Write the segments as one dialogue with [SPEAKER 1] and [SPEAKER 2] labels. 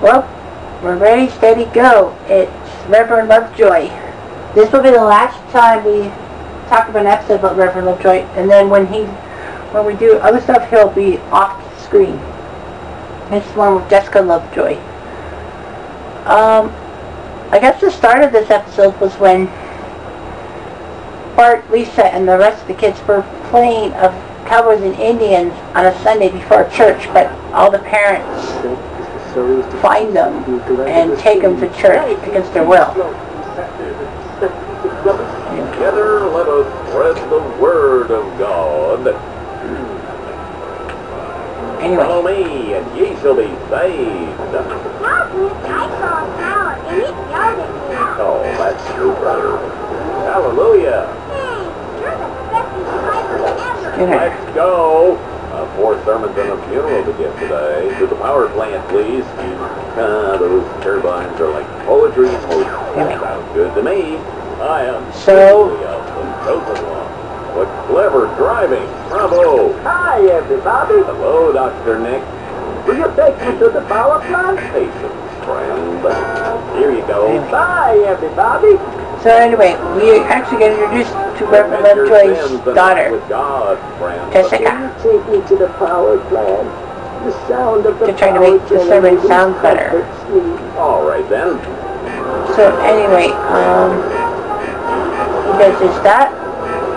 [SPEAKER 1] Well, we're ready, steady, go. It's Reverend Lovejoy. This will be the last time we talk about an episode about Reverend Lovejoy, and then when he, when we do other stuff, he'll be off the screen. This is one with Jessica Lovejoy. Um, I guess the start of this episode was when Bart, Lisa, and the rest of the kids were playing of Cowboys and Indians on a Sunday before church, but all the parents find them and take them to church against their will.
[SPEAKER 2] Together let us spread the word of God. Follow me, and ye shall be saved. Oh, that's true, brother. Hallelujah.
[SPEAKER 1] Skinner.
[SPEAKER 2] Let's go. Uh, four sermons and a funeral to give today. To the power plant, please. Ah, those turbines are like poetry in motion. Sounds good to me. I am
[SPEAKER 1] So-
[SPEAKER 2] truly of the chosen. What clever driving. Bravo.
[SPEAKER 3] Hi, everybody.
[SPEAKER 2] Hello, Dr. Nick.
[SPEAKER 3] Will you take me to the power plant?
[SPEAKER 2] Patience, friend. Here you go.
[SPEAKER 3] Bye, everybody.
[SPEAKER 1] so anyway, we actually get introduced to Reverend
[SPEAKER 2] Commit your
[SPEAKER 1] Lovejoy's
[SPEAKER 2] sins and
[SPEAKER 1] daughter,
[SPEAKER 2] With God, friend.
[SPEAKER 1] Jessica.
[SPEAKER 3] Can take me to the power plant? The sound of the
[SPEAKER 1] They're trying to make the sermon
[SPEAKER 3] generator
[SPEAKER 1] sound better.
[SPEAKER 2] All right, then.
[SPEAKER 1] So anyway, um, he does his that,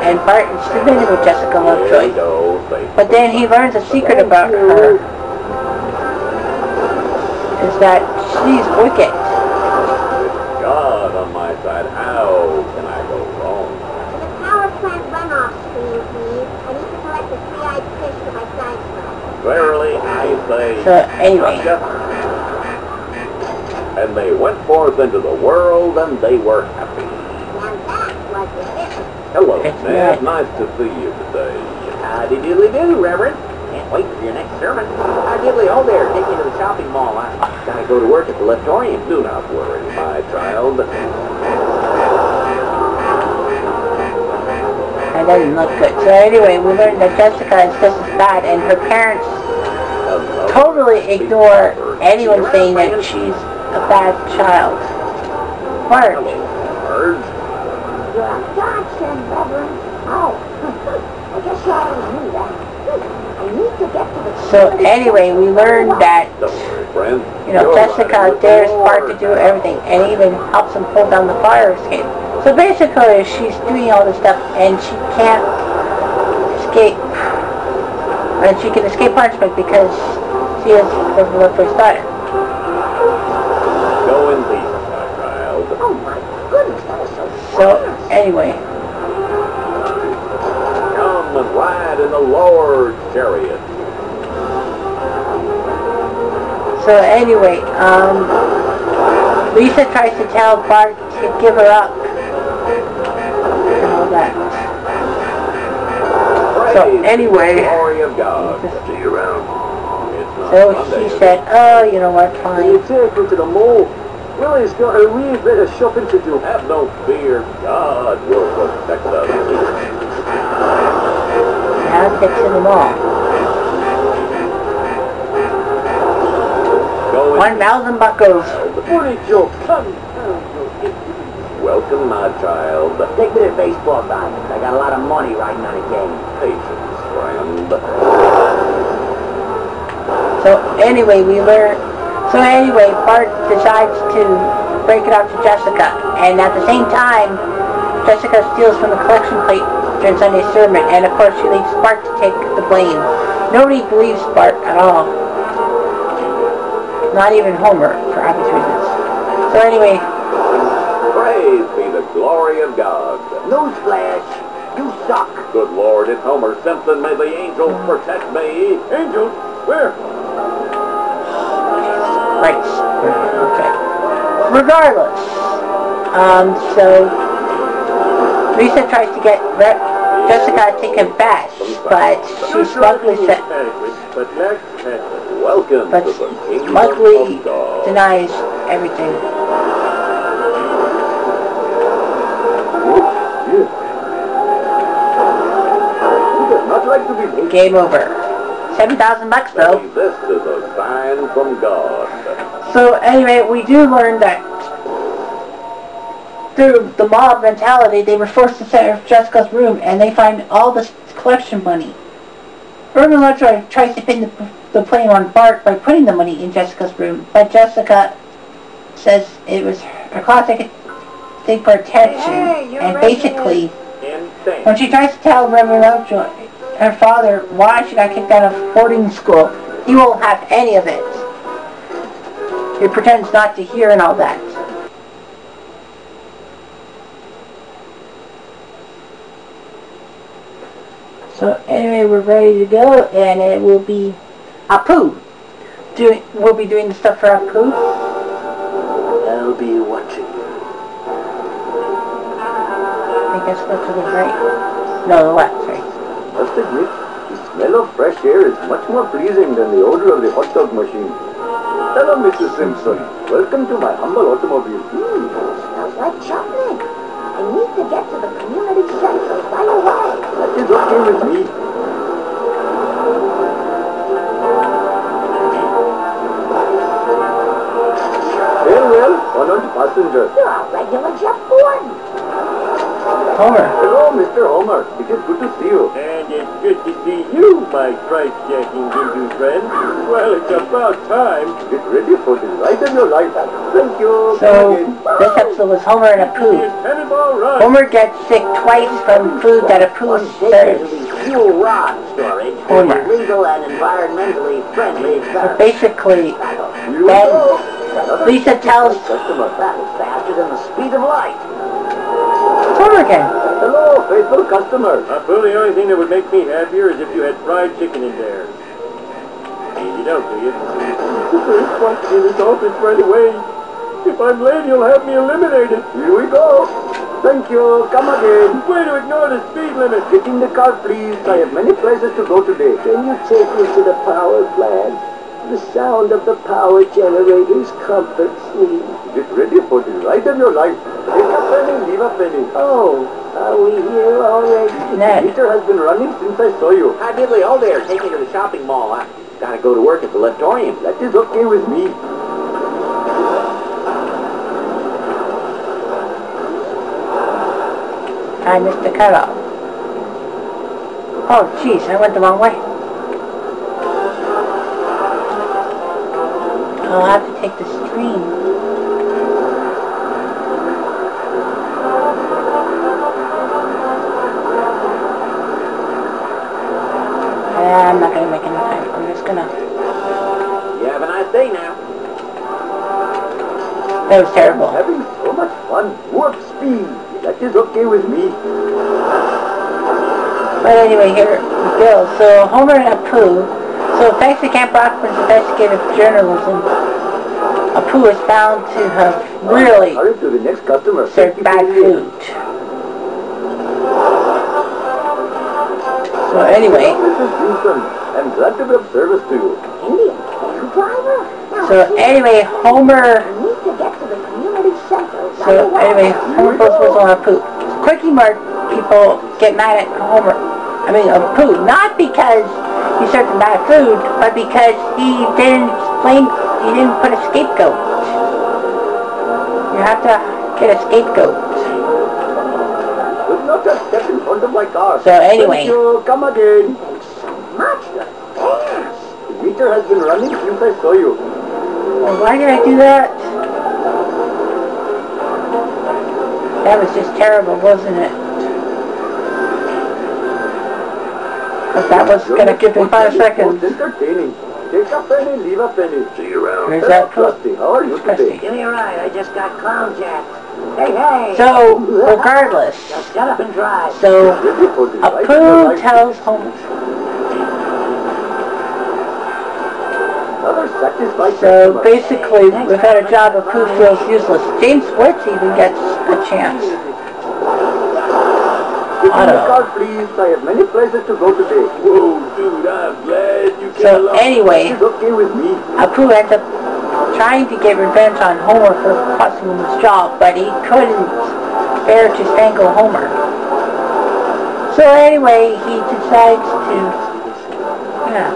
[SPEAKER 1] and Bart is submitted with Jessica
[SPEAKER 2] There
[SPEAKER 1] Lovejoy. But then he learns a secret about her, is that she's wicked.
[SPEAKER 2] Verily, I say.
[SPEAKER 1] So anyway,
[SPEAKER 2] And they went forth into the world, and they were happy.
[SPEAKER 4] Now that was the difference.
[SPEAKER 2] Hello,
[SPEAKER 1] It's
[SPEAKER 2] Ned. Nice to see you today.
[SPEAKER 3] Howdy doodly do, Reverend. Can't wait for your next sermon. How diddly ho oh, there, take me to the shopping mall. I gotta go to work at the Leftorium.
[SPEAKER 2] Do not worry, my child.
[SPEAKER 1] That doesn't look good. So anyway, we learned that Jessica is just as bad, and her parents totally ignore anyone saying that she's a bad child.
[SPEAKER 2] Marge.
[SPEAKER 4] You're Reverend. Oh, I guess you already knew that. I need to get to the...
[SPEAKER 1] so anyway, we learned that
[SPEAKER 2] Don't worry, friend.
[SPEAKER 1] You know, Jessica
[SPEAKER 2] riding with the
[SPEAKER 1] dares Bart to do everything and even helps him pull down the fire escape. So basically, she's doing all this stuff and she can't escape. And she can escape punishment because she is the first daughter.
[SPEAKER 2] Go in peace, my child.
[SPEAKER 4] Oh, my goodness, that was so...
[SPEAKER 1] So anyway,
[SPEAKER 2] Come and ride in the Lord's chariot.
[SPEAKER 1] so anyway, um, Lisa tries to tell Bart to give her up
[SPEAKER 2] It's not
[SPEAKER 1] So she said, "Oh, you know what?
[SPEAKER 3] You
[SPEAKER 1] Fine."
[SPEAKER 3] take me to the mall. Willie's got a wee bit of shopping to do.
[SPEAKER 2] Have no fear. God will protect us.
[SPEAKER 1] Now get to the mall. One thousand buckles.
[SPEAKER 2] child.
[SPEAKER 3] Funny joke.
[SPEAKER 2] Welcome, my child.
[SPEAKER 3] Take me to baseball diamond. I got a lot of money riding on a game.
[SPEAKER 2] Patience, friend.
[SPEAKER 1] So anyway, we learn. So anyway, Bart decides to break it out to Jessica, and at the same time, Jessica steals from the collection plate during Sunday's sermon, and of course she leaves Bart to take the blame. Nobody believes Bart at all. Not even Homer, for obvious reasons. So anyway,
[SPEAKER 2] Praise be the glory of God.
[SPEAKER 3] Newsflash. You suck.
[SPEAKER 2] Good Lord, it's Homer Simpson. May the angels protect me. Angels? Where?
[SPEAKER 1] Right. Okay. Regardless, um, so Lisa tries to get Re- Jessica to confess, but she smugly said,
[SPEAKER 2] But next, welcome
[SPEAKER 1] but
[SPEAKER 2] to the kingdom
[SPEAKER 1] smugly denies everything.
[SPEAKER 3] You would not like to be.
[SPEAKER 1] Game over. Seven thousand bucks though.
[SPEAKER 2] This is a sign from God.
[SPEAKER 1] So anyway, we do learn that through the mob mentality, they were forced to search Jessica's room and they find all this collection money. Urban Lovejoy tries to pin the, the blame on Bart by putting the money in Jessica's room, but Jessica says it was her classic thing for attention.
[SPEAKER 3] Hey, you're
[SPEAKER 1] and basically,
[SPEAKER 2] Insane.
[SPEAKER 1] when she tries to tell Reverend Lovejoy, her father, why she got kicked out of boarding school, he won't have any of it. He pretends not to hear and all that. So anyway, we're ready to go, and it will be Apu. Doing, we'll be doing the stuff for Apu. Guess go to the right. No, the left, sorry.
[SPEAKER 5] Must admit, the smell of fresh air is much more pleasing than the odor of the hot dog machine. Hello, Mrs. Simpson. Welcome to my humble automobile.
[SPEAKER 4] Mmm, smells like chocolate. I need to get to the community center right away.
[SPEAKER 5] That is okay with me. Farewell, honored passenger.
[SPEAKER 4] You're a regular Jeff Gordon.
[SPEAKER 1] Homer.
[SPEAKER 5] Hello, Mr. Homer. It is good to see you.
[SPEAKER 6] And it's good to see you, my price-jacking Hindu friend. Well, it's about time.
[SPEAKER 5] Get ready for the ride of your life. Thank you.
[SPEAKER 1] So,
[SPEAKER 5] Come again.
[SPEAKER 1] this episode was Homer and
[SPEAKER 6] The
[SPEAKER 1] Apu.
[SPEAKER 6] cannonball run.
[SPEAKER 1] Homer gets sick twice from food that Apu
[SPEAKER 3] One day it'll
[SPEAKER 1] serves.
[SPEAKER 3] be fuel rod storage for
[SPEAKER 1] Homer.
[SPEAKER 3] legal and environmentally friendly
[SPEAKER 1] So basically,
[SPEAKER 5] Here we
[SPEAKER 1] then
[SPEAKER 5] go. Another
[SPEAKER 1] Lisa tells
[SPEAKER 5] customer.
[SPEAKER 3] That is faster than the speed of light.
[SPEAKER 1] Homer again.
[SPEAKER 5] Hello, faithful customer.
[SPEAKER 6] Uh, Apu, the only thing that would make me happier is if you had fried chicken in there. Easy don't, do you? What's in this office right away? If I'm late, you'll have me eliminated.
[SPEAKER 5] Here we go. Thank you. Come again.
[SPEAKER 6] Way to ignore the speed limit.
[SPEAKER 5] Get in the car, please. I have many places to go today.
[SPEAKER 7] Can you take me to the power plant? The sound of the power generators comforts me.
[SPEAKER 5] Get ready for the ride of your life. Take a penny, leave.
[SPEAKER 7] Oh, are we here already?
[SPEAKER 5] The
[SPEAKER 1] Ned.
[SPEAKER 5] meter has been running since I saw you.
[SPEAKER 3] Hi, diddly, oh there, take me to the shopping mall. I gotta go to work at the Leftorium.
[SPEAKER 5] That is okay with me.
[SPEAKER 1] I missed the cutoff. Oh, jeez, I went the wrong way. I'll have to take the stream. I'm gonna.
[SPEAKER 3] You have a nice day now.
[SPEAKER 1] That was terrible.
[SPEAKER 5] Having so much fun. Warp speed. That is okay with me.
[SPEAKER 1] But anyway, here we go. So Homer and Apu. So thanks to Kent Brockman's investigative journalism, Apu is found to have really
[SPEAKER 5] Hurry to the next customer.
[SPEAKER 1] served bad food. So anyway,
[SPEAKER 5] Mrs. Glad to be of service to you.
[SPEAKER 4] Indian cab driver? Now,
[SPEAKER 1] so anyway, Homer.
[SPEAKER 4] I to get to the community center right
[SPEAKER 1] So
[SPEAKER 4] away.
[SPEAKER 1] anyway, Homer goes with on Apu. Quickie Mart people get mad at Homer. I mean Apu, not because he served them bad food, but because he didn't explain. He didn't put a scapegoat. You have to get a scapegoat.
[SPEAKER 5] Not just step in front of my car.
[SPEAKER 1] So anyway.
[SPEAKER 5] Thank you. Come again.
[SPEAKER 4] Much fast.
[SPEAKER 5] The meter has been running since I saw you.
[SPEAKER 1] Well, why did I do that? That was just terrible, wasn't it? But that was
[SPEAKER 5] Your
[SPEAKER 1] gonna give me five seconds.
[SPEAKER 5] most entertaining. Take a penny, leave a penny.
[SPEAKER 2] See you around.
[SPEAKER 1] Where's
[SPEAKER 5] Hello,
[SPEAKER 1] that foot?
[SPEAKER 5] Krusty. How are you
[SPEAKER 1] Krusty.
[SPEAKER 5] today?
[SPEAKER 3] Give me a ride, I just got clown jacked. Hey, hey!
[SPEAKER 1] So, regardless,
[SPEAKER 3] Just shut up and drive.
[SPEAKER 1] so
[SPEAKER 5] Ready for the ride of your
[SPEAKER 1] Apu
[SPEAKER 5] life.
[SPEAKER 1] tells Homer. So
[SPEAKER 5] customer.
[SPEAKER 1] basically, without a job, Apu feels useless. James Wicks even gets a chance.
[SPEAKER 5] Get in the
[SPEAKER 1] Auto.
[SPEAKER 5] car, please. I have many places to go today.
[SPEAKER 6] Whoa, dude, I'm glad you came
[SPEAKER 1] So anyway,
[SPEAKER 5] It's okay with me.
[SPEAKER 1] Apu ends up trying to get revenge on Homer for costing him his job, but he couldn't bear to strangle Homer. So anyway, he decides to, yeah,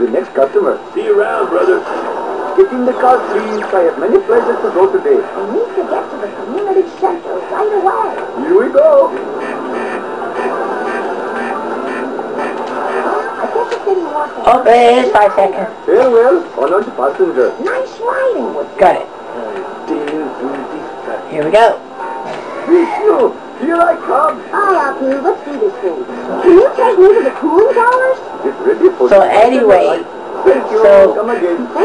[SPEAKER 5] the next customer.
[SPEAKER 6] See you around, brother.
[SPEAKER 5] Get in the car, please. I have many places to go today.
[SPEAKER 4] I need to get to the community center right away.
[SPEAKER 5] Here we go.
[SPEAKER 4] I guess it didn't work out.
[SPEAKER 1] Oh, it is five seconds.
[SPEAKER 5] Farewell, honored passenger.
[SPEAKER 4] Nice riding with
[SPEAKER 1] Got it. Here we go.
[SPEAKER 5] Vishnu, here I come.
[SPEAKER 4] Hi, Apu. Let's do this thing. Can you take me to the cooling towers?
[SPEAKER 5] Get ready for
[SPEAKER 1] So
[SPEAKER 5] the ride of your
[SPEAKER 1] anyway.
[SPEAKER 5] Thank you.
[SPEAKER 1] so-
[SPEAKER 5] Come.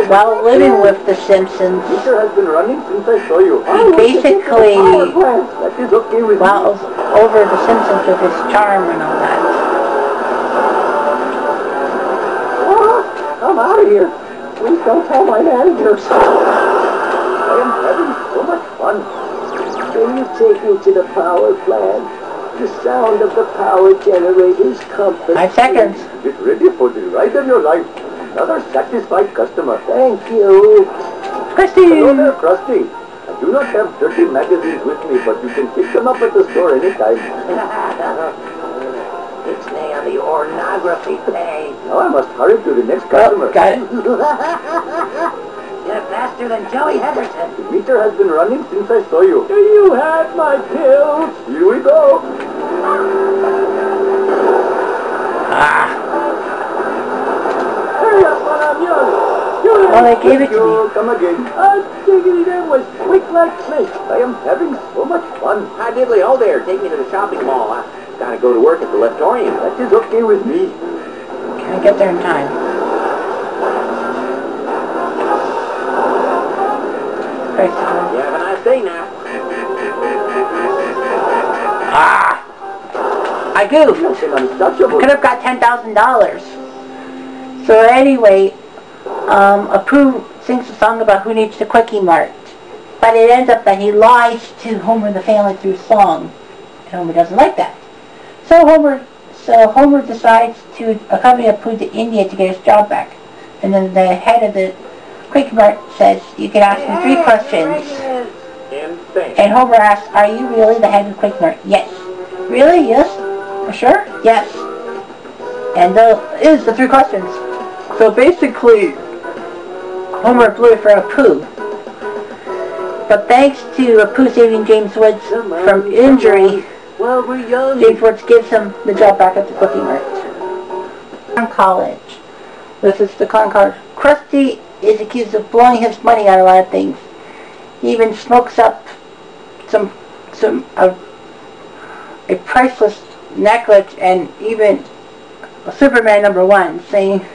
[SPEAKER 1] While living with the Simpsons,
[SPEAKER 5] Meter has been running since I saw you.
[SPEAKER 1] he basically
[SPEAKER 5] That is okay with me.
[SPEAKER 1] over the Simpsons with his charm and all that.
[SPEAKER 7] Oh, I'm out of here. Please don't tell my managers.
[SPEAKER 5] I am having so much fun.
[SPEAKER 7] Can you take me to the power plant? The sound of the power generators comforts
[SPEAKER 1] Five seconds.
[SPEAKER 5] Get ready for the ride of your life. Another satisfied customer.
[SPEAKER 7] Thank you. Krusty.
[SPEAKER 5] Hello
[SPEAKER 1] Christy!
[SPEAKER 5] there, Krusty. I do not have dirty magazines with me, but you can pick them up at the store anytime.
[SPEAKER 3] It's me on the ornography page.
[SPEAKER 5] Now I must hurry to the next
[SPEAKER 1] Oh,
[SPEAKER 5] customer.
[SPEAKER 1] got it.
[SPEAKER 3] You're faster than Joey Henderson.
[SPEAKER 5] The meter has been running since I saw you.
[SPEAKER 6] Do you have my pills?
[SPEAKER 5] Here we go.
[SPEAKER 1] Ah,
[SPEAKER 6] Hurry up, man, I'm young. You
[SPEAKER 1] well, they gave it to me.
[SPEAKER 5] You come again.
[SPEAKER 6] I'm thinking them was quick like snake.
[SPEAKER 5] I am having so much fun.
[SPEAKER 3] Hi, Diddley, Oh, there. Take me to the shopping mall. I gotta go to work at the Leftorium.
[SPEAKER 5] That is okay with me.
[SPEAKER 1] Can I get there in time?
[SPEAKER 3] You have a nice day now.
[SPEAKER 1] Ah! I.
[SPEAKER 5] Nothing untouchable.
[SPEAKER 1] Could have got ten thousand dollars. So anyway, um, Apu sings a song about who needs the quickie mart, but it ends up that he lies to Homer and the family through song, and Homer doesn't like that. So Homer, so Homer decides to accompany Apu to India to get his job back, and then the head of the quickie mart says you can ask him three questions.
[SPEAKER 6] Insane.
[SPEAKER 1] And Homer asks, are you really the head of Quick Mart? Yes. Really? Yes? For sure? Yes. And those is the three questions. So basically, Homer blew it for Apu. But thanks to Apu saving James Woods from injury,
[SPEAKER 7] Well, we're young.
[SPEAKER 1] James Woods gives him the job back at the Cookie Mart. On college. This is the con college. Krusty is accused of blowing his money on a lot of things. He even smokes up some some a, a priceless necklace and even a Superman number one, saying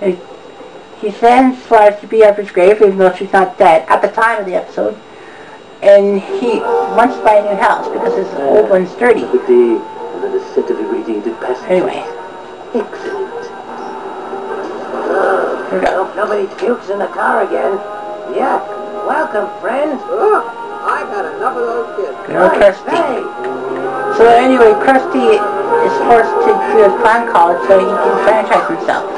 [SPEAKER 1] he, sends flowers to be at his grave, even though she's not dead at the time of the episode. And he wants to buy a new house because his old uh, one's dirty.
[SPEAKER 7] The day, and then set of irradiated.
[SPEAKER 1] Anyway,
[SPEAKER 7] Excellent.
[SPEAKER 1] Here we go.
[SPEAKER 3] Hope nobody pukes in the car again. Yeah, Welcome, friends.
[SPEAKER 8] I've had enough of those kids.
[SPEAKER 1] Good old
[SPEAKER 3] Nice
[SPEAKER 1] Krusty.
[SPEAKER 3] day.
[SPEAKER 1] So anyway, Krusty is forced to do a clown college so he can franchise himself.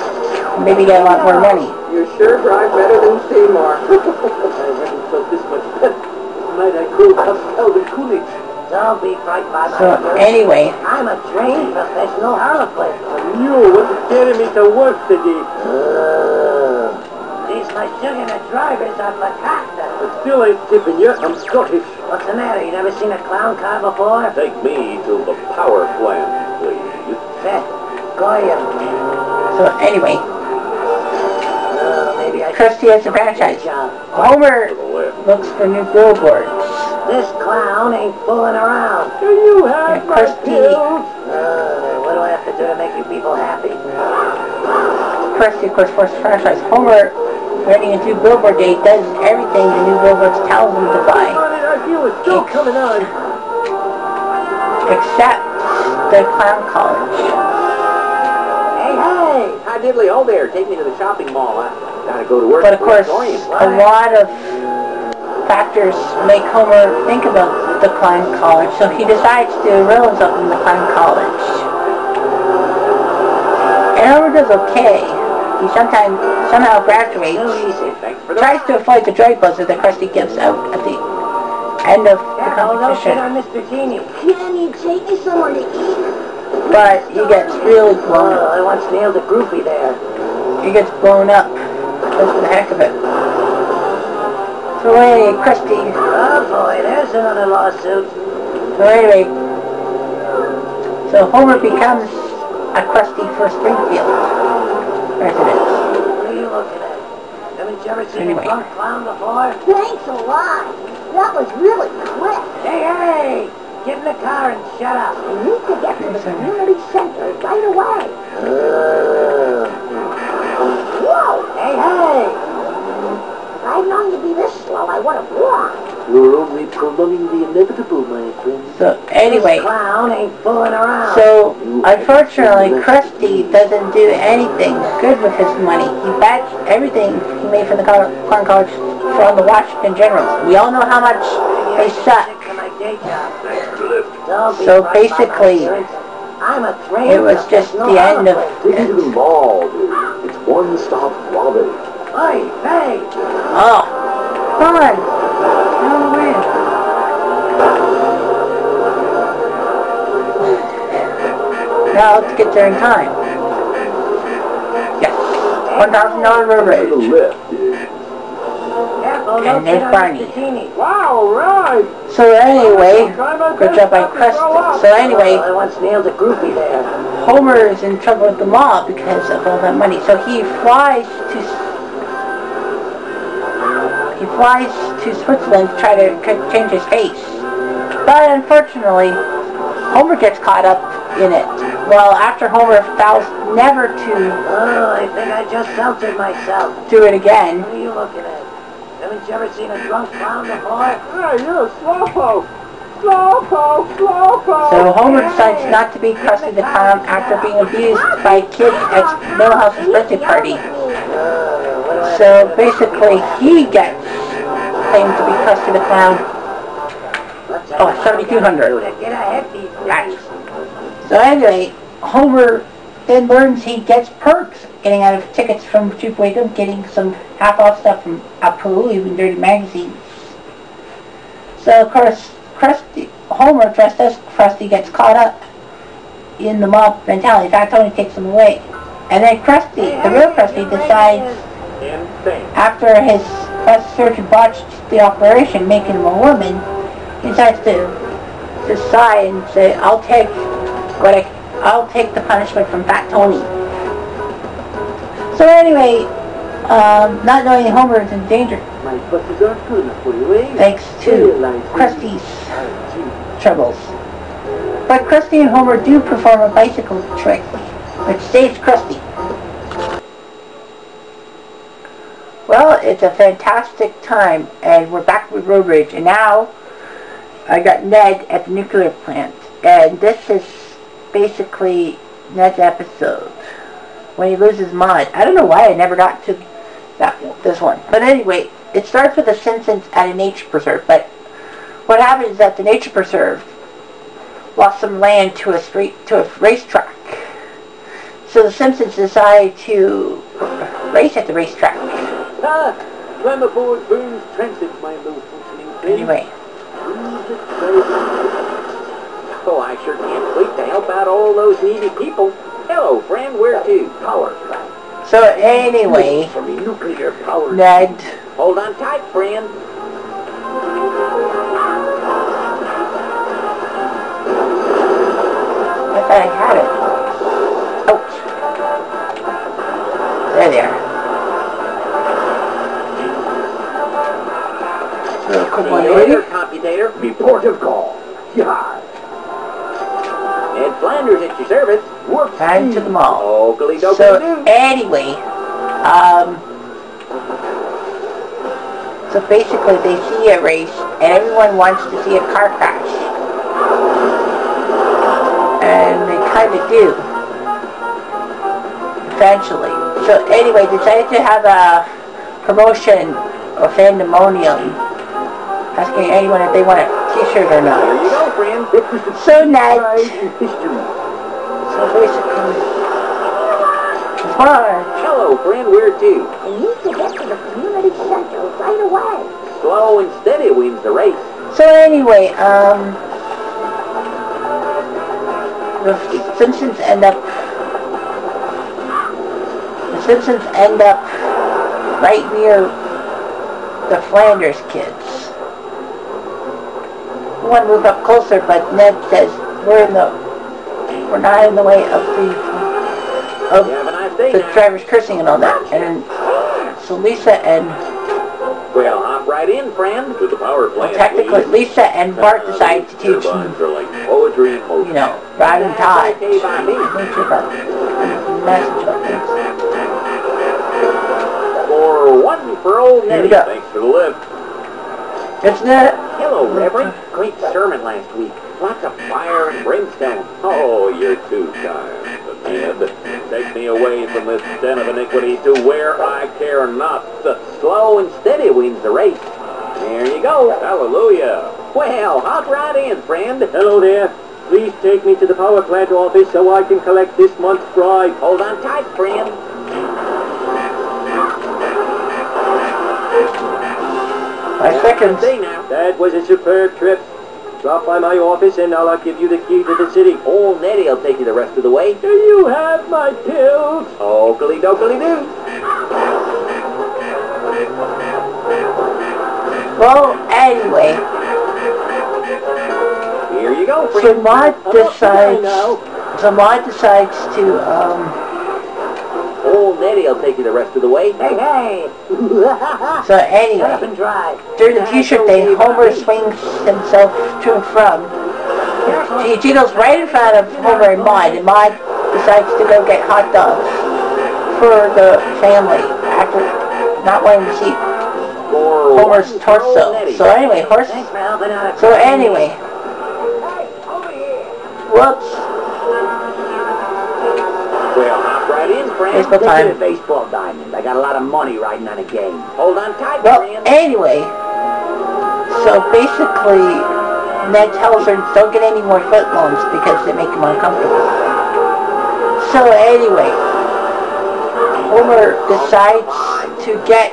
[SPEAKER 1] And maybe get a lot more money.
[SPEAKER 8] You sure drive better than Seymour.
[SPEAKER 6] I haven't felt this much better. Tonight I cooled up Calvin Coolidge.
[SPEAKER 3] Don't be frightened by my
[SPEAKER 1] So
[SPEAKER 3] appearance.
[SPEAKER 1] anyway,
[SPEAKER 3] I'm a trained professional harlequin.
[SPEAKER 6] You was scaring me to work today.
[SPEAKER 3] These my sugar and drivers are Bacasta.
[SPEAKER 6] But still ain't tipping you. I'm Scottish.
[SPEAKER 3] What's the matter? You never seen a clown car before?
[SPEAKER 2] Take me to the power plant, please.
[SPEAKER 3] Seth, Goyim.
[SPEAKER 1] so anyway,
[SPEAKER 3] maybe I should
[SPEAKER 1] Krusty has a franchise. Homer
[SPEAKER 2] To the left.
[SPEAKER 1] looks for new billboards.
[SPEAKER 3] This clown ain't fooling around.
[SPEAKER 6] Do you have
[SPEAKER 1] Yeah,
[SPEAKER 6] my
[SPEAKER 1] Christy.
[SPEAKER 6] pills?
[SPEAKER 3] Uh, what do I have to do to make you people happy?
[SPEAKER 1] Krusty, of course, for his franchise. Homer, running a new billboard date, does everything the new billboards tell him to buy,
[SPEAKER 6] it, I feel it's still coming on.
[SPEAKER 1] except the clown college.
[SPEAKER 3] Hey, hey! Hi, Diddley, hold oh, there. Take me to the shopping mall. I gotta go to work
[SPEAKER 1] But of course, a lot of factors make Homer think about the clown college, so he decides to enroll himself in the clown college. And Homer does okay. He sometimes somehow graduates.
[SPEAKER 3] No easy. Thanks the
[SPEAKER 1] tries to avoid the drug buzzer that Krusty gives out at the end of the
[SPEAKER 3] Yeah, oh, no shit
[SPEAKER 1] competition.
[SPEAKER 3] on Mr. Genie.
[SPEAKER 4] Can you take me somewhere to eat?
[SPEAKER 1] But he gets really blown
[SPEAKER 3] Oh,
[SPEAKER 1] up.
[SPEAKER 3] I once nailed a groupie there.
[SPEAKER 1] he gets blown up just for the heck of it. So anyway, Krusty,
[SPEAKER 7] Oh boy, there's another lawsuit.
[SPEAKER 1] so anyway, so Homer becomes a Krusty for Springfield resident.
[SPEAKER 7] What are you looking at? Haven't you ever seen
[SPEAKER 1] Anyway.
[SPEAKER 7] a drunk clown before?
[SPEAKER 4] Thanks a lot. That was really quick.
[SPEAKER 7] Hey, hey! Get in the car and shut up.
[SPEAKER 4] We need to get to the community center right away. Whoa!
[SPEAKER 7] Hey, hey!
[SPEAKER 4] If I'd known to be this slow, I would have warned.
[SPEAKER 7] You're only prolonging the inevitable, my friend.
[SPEAKER 1] So anyway,
[SPEAKER 7] This clown ain't fooling around.
[SPEAKER 1] so unfortunately, Krusty doesn't do anything good with his money. He bats everything he made from the Clown College from the Washington Generals. We all know how much they suck.
[SPEAKER 7] Sick of my day job. Don't be
[SPEAKER 1] So
[SPEAKER 7] frightened by my
[SPEAKER 1] basically.
[SPEAKER 7] I'm a
[SPEAKER 1] It was just the end of
[SPEAKER 5] Take the mall, dude. It's one-stop robbery.
[SPEAKER 7] Hey, hey!
[SPEAKER 1] Oh, fun! Now let's get there in time. Yes, one thousand dollar road
[SPEAKER 5] Take the
[SPEAKER 1] rage.
[SPEAKER 5] lift, dude.
[SPEAKER 7] Careful,
[SPEAKER 1] And
[SPEAKER 7] don't
[SPEAKER 1] there's Barney.
[SPEAKER 6] Wow, right.
[SPEAKER 1] So anyway, good job by Krusty. So anyway,
[SPEAKER 7] I once nailed a groupie there.
[SPEAKER 1] Homer is in trouble with the mob because of all that money. So he flies to he flies to Switzerland to try to change his case. But unfortunately, Homer gets caught up in it. Well, after Homer vows never to
[SPEAKER 7] Oh, I think I just seltzered myself.
[SPEAKER 1] do it again,
[SPEAKER 7] What are you looking at? Haven't you ever seen a drunk clown before?
[SPEAKER 6] Hey, you're a slowpoke. Slowpoke, slowpoke.
[SPEAKER 1] so Homer decides not to be Krusty the Clown after being abused by kids at Milhouse's birthday party.
[SPEAKER 7] Uh, what do I
[SPEAKER 1] So basically, he gets claimed to be Krusty the Clown. Oh, 7,200.
[SPEAKER 7] Do Get a hefty
[SPEAKER 1] Right. So anyway, Homer then learns he gets perks getting out of tickets from Chief Wiggum, getting some half-off stuff from Apu, even dirty magazines. So of course, Krusty, Homer, dressed as Krusty, gets caught up in the mob mentality. In fact, Tony takes him away. And then Krusty, the real Krusty, decides after his plastic surgeon botched the operation, making him a woman, he decides to decide and say, I'll take what I, I'll take the punishment from Fat Tony. So anyway, um, not knowing Homer is in danger,
[SPEAKER 7] My buses aren't good for you, eh?
[SPEAKER 1] thanks to Krusty's troubles. But Krusty and Homer do perform a bicycle trick, which saves Krusty. Well, it's a fantastic time, and we're back with Road Rage, and now I got Ned at the nuclear plant, and this is basically next episode when he loses Maud. I don't know why I never got to that this one, but anyway, it starts with the Simpsons at a nature preserve. But what happened is that the nature preserve lost some land to a street to a racetrack, so the Simpsons decide to race at the racetrack.
[SPEAKER 3] Ah, climb aboard Burns Transit, my low functioning.
[SPEAKER 1] Anyway.
[SPEAKER 3] Cruise. Oh, I sure can't wait to help out all those needy people. Hello, friend, where to?
[SPEAKER 5] Power plant.
[SPEAKER 1] So anyway,
[SPEAKER 5] From a nuclear power.
[SPEAKER 1] Ned,
[SPEAKER 3] Hold on tight, friend.
[SPEAKER 1] I thought I had it. Ouch. There they are. So, quick
[SPEAKER 3] See
[SPEAKER 1] one,
[SPEAKER 3] you later, computator.
[SPEAKER 5] Report of call. Yeah.
[SPEAKER 3] Flanders at your service.
[SPEAKER 5] Whoops.
[SPEAKER 1] Time to the mall. So anyway, um, so basically they see a race and everyone wants to see a car crash. And they kind of do. Eventually. So anyway, decided to have a promotion or fandemonium asking anyone if they want a t-shirt or
[SPEAKER 3] There
[SPEAKER 1] not.
[SPEAKER 3] you go, friend.
[SPEAKER 1] So Ned,
[SPEAKER 5] Pride in history.
[SPEAKER 1] so basically.
[SPEAKER 3] Hello, friend, where to?
[SPEAKER 4] I need to get to the community center right away.
[SPEAKER 3] Slow and steady wins the race.
[SPEAKER 1] So anyway, um, the Simpsons end up, the the Simpsons end up right near the Flanders kids. To move up closer, but Ned says we're in the we're not in the way of the of
[SPEAKER 3] You have a nice day
[SPEAKER 1] the driver's cursing and all that. And so Lisa and
[SPEAKER 3] Well, hop right in, friend.
[SPEAKER 2] To the power plant,
[SPEAKER 1] technically
[SPEAKER 2] please.
[SPEAKER 1] Lisa and Bart
[SPEAKER 2] Uh,
[SPEAKER 1] decide to teach
[SPEAKER 2] turbines like poetry motion.
[SPEAKER 1] you know, Rod and Todd.
[SPEAKER 3] Okay by me.
[SPEAKER 1] Nature message things.
[SPEAKER 3] For one for old Nettie.
[SPEAKER 2] Thanks for the lift.
[SPEAKER 1] Isn't it?
[SPEAKER 3] Hello, Reverend. Great sermon last week. Lots of fire and brimstone.
[SPEAKER 2] Oh, you're too. But Ned, take me away from this den of iniquity to where I care not.
[SPEAKER 3] Slow and steady wins the race. There you go.
[SPEAKER 2] Hallelujah.
[SPEAKER 3] Well, hop right in, friend.
[SPEAKER 6] Hello there. Please take me to the power plant office so I can collect this month's bribe.
[SPEAKER 3] Hold on tight, friend.
[SPEAKER 1] Five seconds.
[SPEAKER 6] That was a superb trip. Drop by my office and I'll give you the key to the city.
[SPEAKER 3] Old Nettie will take you the rest of the way.
[SPEAKER 6] Do you have my pills?
[SPEAKER 3] Oakley dokley doo.
[SPEAKER 1] Well, anyway,
[SPEAKER 3] Here you go,
[SPEAKER 1] so
[SPEAKER 3] friend.
[SPEAKER 1] Maud
[SPEAKER 6] I'm up to date
[SPEAKER 1] decides,
[SPEAKER 6] now.
[SPEAKER 1] so Maud decides to, um,
[SPEAKER 3] Old Nettie will take you the rest of the way.
[SPEAKER 4] Hey, hey.
[SPEAKER 1] so anyway, during the t-shirt day, Homer swings himself to and from. He, goes right in front of Homer and Maud, and Maud decides to go get hot dogs for the family after not wanting to see Homer's
[SPEAKER 3] one for old
[SPEAKER 1] torso. So anyway, horse.
[SPEAKER 4] Thanks for helping out.
[SPEAKER 1] So anyway, whoops.
[SPEAKER 3] In, friend.
[SPEAKER 1] Baseball
[SPEAKER 7] This is a baseball diamond. I got a lot of money riding on a game.
[SPEAKER 3] Hold on tight,
[SPEAKER 1] Well,
[SPEAKER 3] friend.
[SPEAKER 1] anyway, so basically, Ned tells her don't get any more foot loans because they make him uncomfortable. So anyway, Homer decides to get,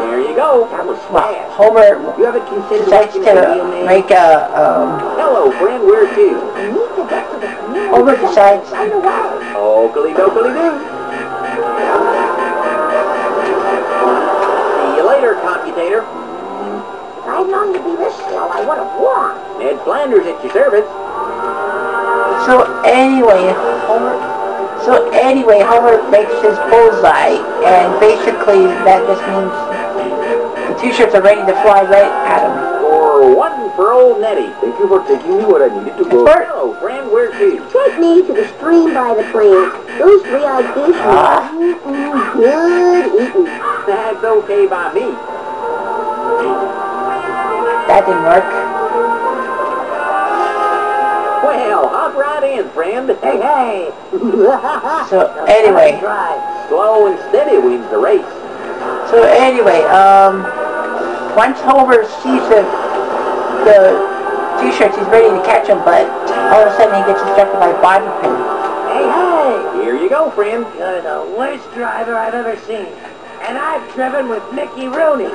[SPEAKER 3] There you go.
[SPEAKER 7] That was fast.
[SPEAKER 1] Homer
[SPEAKER 7] You ever considered
[SPEAKER 1] decides to make a, um,
[SPEAKER 3] Hello, friend. Where to?
[SPEAKER 4] To to the.
[SPEAKER 1] Homer decides,
[SPEAKER 4] Right away.
[SPEAKER 3] Oakley doo. See you later, computator.
[SPEAKER 4] If I'd known you'd be this slow, I would have walked.
[SPEAKER 3] Ned Flanders at your service.
[SPEAKER 1] so anyway, Homer, so anyway, Homer makes his bullseye, and basically that just means the t-shirts are ready to fly right at him.
[SPEAKER 3] For one for old Nettie.
[SPEAKER 5] Thank you for taking me where I needed to go.
[SPEAKER 1] Bart,
[SPEAKER 3] Hello, friend. Where to?
[SPEAKER 4] Take me to the stream by the plant. Those three-eyed fish
[SPEAKER 1] Ah.
[SPEAKER 4] are good eating.
[SPEAKER 3] That's okay by me.
[SPEAKER 1] that didn't work.
[SPEAKER 3] Well, hop right in, friend.
[SPEAKER 4] Hey, hey.
[SPEAKER 1] So anyway,
[SPEAKER 3] Slow and steady wins the race.
[SPEAKER 1] so anyway, um, once Homer sees the the t-shirts, he's ready to catch them, but all of a sudden he gets distracted by a bobby pin.
[SPEAKER 4] Hey, hey.
[SPEAKER 3] Here you go, friend.
[SPEAKER 4] You're the worst driver I've ever seen. And I've driven with Mickey Rooney.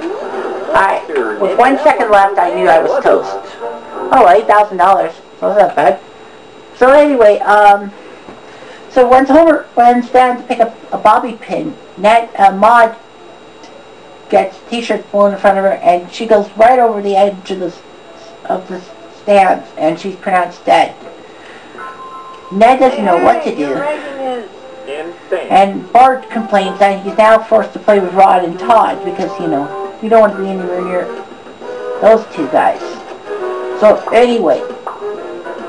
[SPEAKER 1] I, with one second left, I knew I was toast. Oh, eight thousand dollars. Wasn't that bad? So anyway, um, so once Homer runs down to pick up a bobby pin, Nat uh, Maud gets t-shirt blown in front of her, and she goes right over the edge of the of the stands, and she's pronounced dead. Ned doesn't know what to do. And Bart complains that he's now forced to play with Rod and Todd because, you know, you don't want to be anywhere near those two guys. So anyway,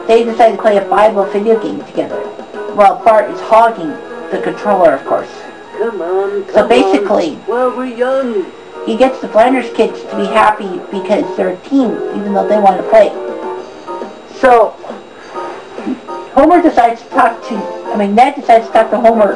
[SPEAKER 1] they decide to play a Bible video game together. Well, Bart is hogging the controller, of course.
[SPEAKER 6] Come on, come
[SPEAKER 1] So basically,
[SPEAKER 6] on. While we're young.
[SPEAKER 1] He gets the Flanders kids to be happy because they're a team, even though they want to play. So, Homer decides to talk to, I mean, Ned decides to talk to Homer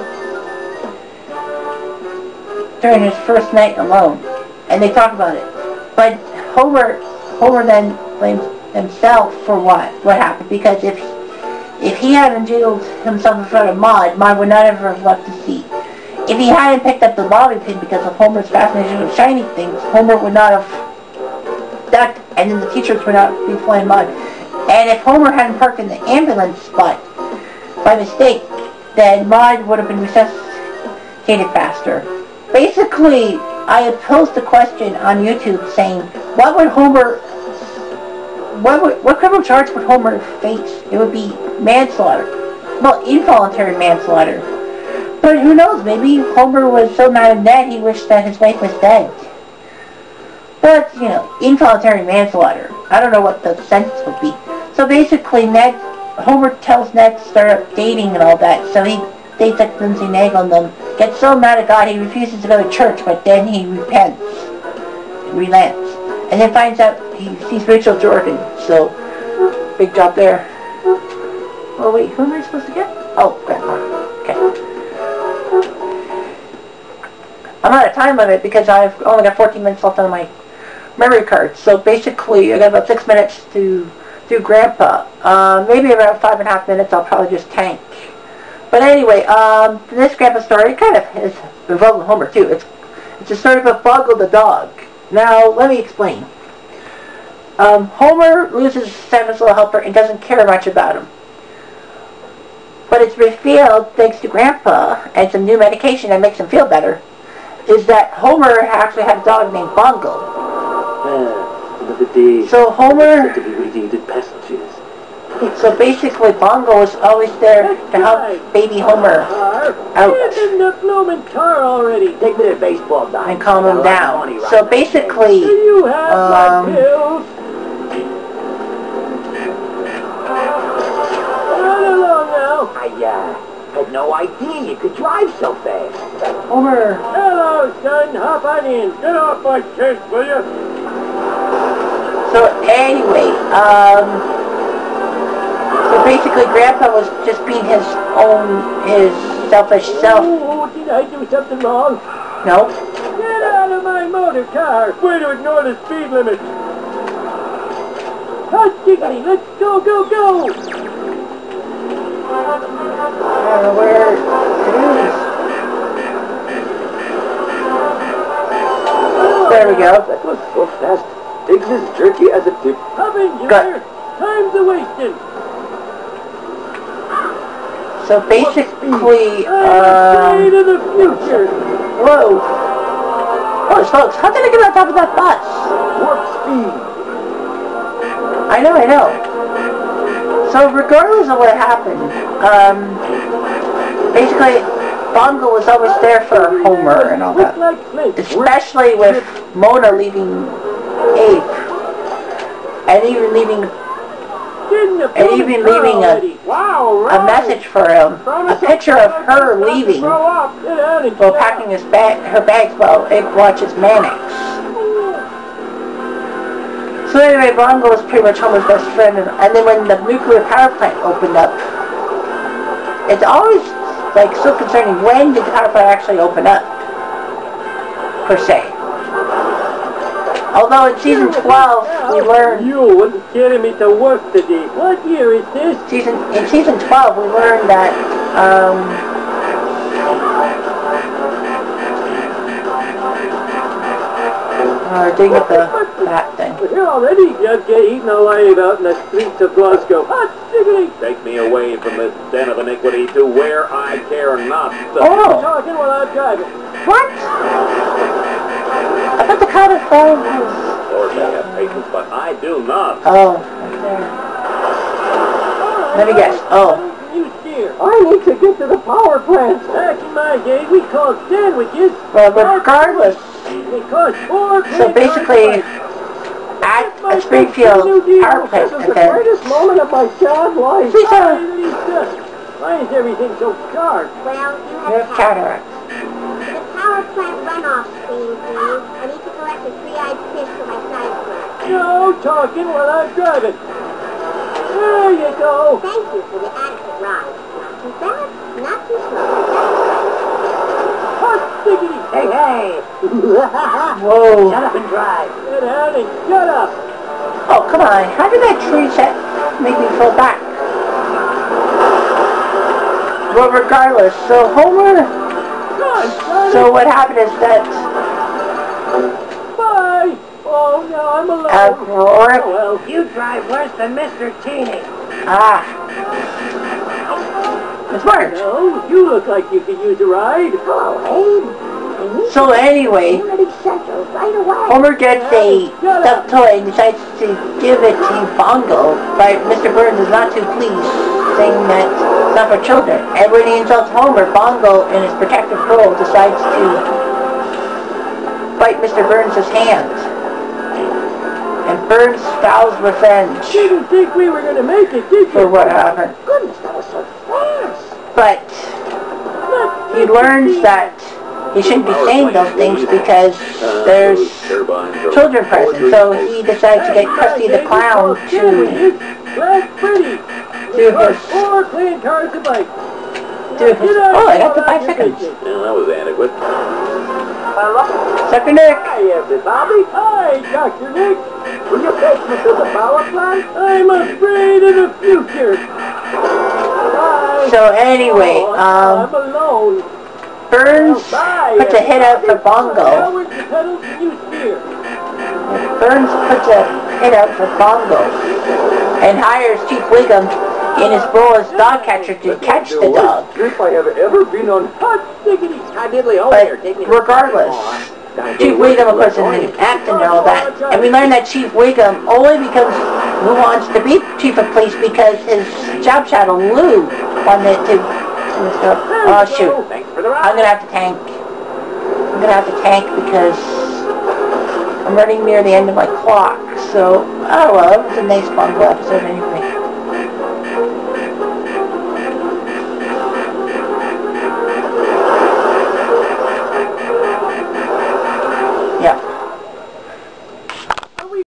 [SPEAKER 1] during his first night alone, and they talk about it. But Homer, Homer then blames himself for what, what happened, because if if he hadn't jiggled himself in front of Maud, Maud would not ever have left the seat. If he hadn't picked up the bobby pin because of Homer's fascination with shiny things, Homer would not have ducked, and then the t-shirts would not be flying mud. And if Homer hadn't parked in the ambulance spot, by mistake, then Maud would have been resuscitated faster. Basically, I posed a question on YouTube saying, what would Homer, what, would, what criminal charge would Homer face? It would be manslaughter. Well, involuntary manslaughter. But who knows, maybe Homer was so mad at Ned he wished that his wife was dead. But, you know, involuntary manslaughter. I don't know what the sentence would be. So basically, Ned, Homer tells Ned to start dating and all that. So he dates like Lindsey Naegle and them. Gets so mad at God he refuses to go to church, but then he repents. Relents. And then finds out he sees Rachel Jordan. So, big job there. Oh wait, who am I supposed to get? Oh, Grandpa. I'm out of time limit because I've only got 14 minutes left on my memory card. So basically, I got about six minutes to do Grandpa. Uh, maybe around five and a half minutes, I'll probably just tank. But anyway, um, this Grandpa story kind of is Homer too. It's it's a story about Bongo the dog. Now, let me explain. Um, Homer loses Santa's little helper and doesn't care much about him. But it's revealed, thanks to Grandpa and some new medication that makes him feel better, is that Homer actually had a dog named Bongo.
[SPEAKER 7] Ah, another day.
[SPEAKER 1] So Homer,
[SPEAKER 7] to be radiated passengers.
[SPEAKER 1] so basically Bongo is always there to help baby Homer
[SPEAKER 6] Car.
[SPEAKER 1] out
[SPEAKER 6] Get in the blooming car already.
[SPEAKER 7] Take me to baseball diamond.
[SPEAKER 1] and calm him down. So basically,
[SPEAKER 6] Do you have
[SPEAKER 1] Um,
[SPEAKER 6] my pills? Run along now.
[SPEAKER 7] I had no idea you could drive so fast.
[SPEAKER 1] Homer,
[SPEAKER 6] Hello, son. Hop on in. Get off my chest, will you?
[SPEAKER 1] so anyway, um, so basically Grandpa was just being his own, his selfish self.
[SPEAKER 6] Oh, did I do something wrong?
[SPEAKER 1] No,
[SPEAKER 6] Get out of my motor car. Way to ignore the speed limit. Hot diggity. Let's go, go, go.
[SPEAKER 1] I where it is. There we go.
[SPEAKER 5] That was so fast. Takes as jerky as a tip.
[SPEAKER 6] Hop in, Junior. Time's a wasting.
[SPEAKER 1] So basically,
[SPEAKER 6] afraid
[SPEAKER 1] um,
[SPEAKER 6] the future.
[SPEAKER 1] whoa. Oh, folks, how did I get on top of that bus?
[SPEAKER 5] Warp speed.
[SPEAKER 1] I know, I know. So regardless of what happened, um, basically, Bongo was always there for Homer and all that. Especially with Mona leaving Abe. And even leaving and even leaving a- a message for him. A picture of her leaving while packing his bag, her bags while Abe watches Mannix. So anyway, Bongo was pretty much Homer's best friend, and, and then when the nuclear power plant opened up, it's always like so concerning when did the power plant actually open up, per se. Although in season 12 we learned
[SPEAKER 6] You wasn't getting me to work today. What year is this?
[SPEAKER 1] season in season 12 we learned that um, uh, didn't the that thing.
[SPEAKER 6] Here already, just get eaten alive out in the streets of Glasgow. Hot diggity.
[SPEAKER 2] Take me away from this den of iniquity to where I care not.
[SPEAKER 1] Oh,
[SPEAKER 6] Talking while I'm driving.
[SPEAKER 1] what? I thought the car had fallen.
[SPEAKER 2] Lord may have patience, but I do not.
[SPEAKER 1] Oh, right there. Let me guess. Oh,
[SPEAKER 8] I need to get to the power plant.
[SPEAKER 6] Back in my day, we called sandwiches.
[SPEAKER 1] well, regardless.
[SPEAKER 6] They cost four
[SPEAKER 1] So basically, at a Springfield power plant,
[SPEAKER 8] This is
[SPEAKER 1] and
[SPEAKER 8] the greatest moment of my sad life.
[SPEAKER 6] Why is everything so dark?
[SPEAKER 4] Well, you have
[SPEAKER 1] cataract.
[SPEAKER 4] The power plant runoff screen, please. I need to collect a three-eyed fish for my side quest.
[SPEAKER 6] No talking while I'm driving. There you go.
[SPEAKER 4] Thank you for the adequate ride. Not too fast, not too slow.
[SPEAKER 7] Hey, hey!
[SPEAKER 1] Whoa.
[SPEAKER 7] Shut up and drive.
[SPEAKER 6] Get out and shut up.
[SPEAKER 1] Oh, come on. How did that tree set make me fall back? Well, regardless, so Homer,
[SPEAKER 6] God,
[SPEAKER 1] so what happened is that
[SPEAKER 6] Bye. Oh, now I'm alone.
[SPEAKER 1] uh,
[SPEAKER 6] oh, well.
[SPEAKER 7] You drive worse than Mr. Cheney.
[SPEAKER 1] ah, Miss Marge.
[SPEAKER 8] No, you look like you could use a ride.
[SPEAKER 4] Oh, Hello, Abe.
[SPEAKER 1] So anyway,
[SPEAKER 4] right.
[SPEAKER 1] Homer gets a stuffed toy and decides to give it to Bongo, but Mr. Burns is not too pleased, saying that it's not for children. And when he insults Homer, Bongo, in his protective role, decides to bite Mr. Burns' hands. And Burns vows revenge
[SPEAKER 8] Didn't think we were gonna make it, did you?
[SPEAKER 1] for what happened.
[SPEAKER 4] Goodness, that was so fast.
[SPEAKER 1] But he learns that he shouldn't be saying those things because there's
[SPEAKER 2] those turbines are
[SPEAKER 1] children present, so he decides to get Krusty the Clown to
[SPEAKER 8] Glad Freddy.
[SPEAKER 1] do his,
[SPEAKER 8] playing cards to bite.
[SPEAKER 1] do his, oh, I got the five seconds.
[SPEAKER 2] Yeah, that was adequate.
[SPEAKER 1] Sucker Nick!
[SPEAKER 8] Hi, everybody. Hi, Dr. Nick. Will you take me to the power plant? I'm afraid of the future.
[SPEAKER 1] So anyway,
[SPEAKER 8] Oh,
[SPEAKER 1] um, Burns puts a hit out for. Bongo.
[SPEAKER 8] Howard the pedals and.
[SPEAKER 1] Burns puts a hit out for Bongo and hires Chief Wiggum in his role as dog catcher to catch the dog.
[SPEAKER 5] I have ever been on.
[SPEAKER 8] Hot diggity.
[SPEAKER 3] Hi, diddly, hold
[SPEAKER 1] But.
[SPEAKER 3] Take me to
[SPEAKER 1] regardless, Chief Wiggum, of course, is an actor and all that. And we learned that Chief Wiggum only becomes who wants to be chief of police because his job shadow Lou wanted to. Oh shoot!
[SPEAKER 3] The.
[SPEAKER 1] I'm gonna have to tank. I'm gonna have to tank because I'm running near the end of my clock. So, oh well, it was a nice Bongo episode anyway.